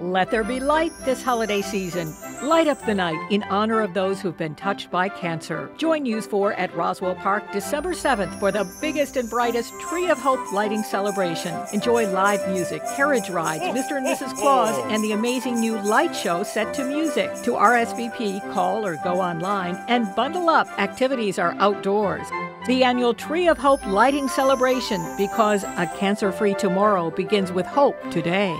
Let there be light this holiday season. Light up the night in honor of those who've been touched by cancer. Join News 4 at Roswell Park December 7th for the biggest and brightest Tree of Hope lighting celebration. Enjoy live music, carriage rides, Mr. and Mrs. Claus, and the amazing new light show set to music. To RSVP, call or go online and bundle up. Activities are outdoors. The annual Tree of Hope lighting celebration because a cancer free tomorrow begins with hope today.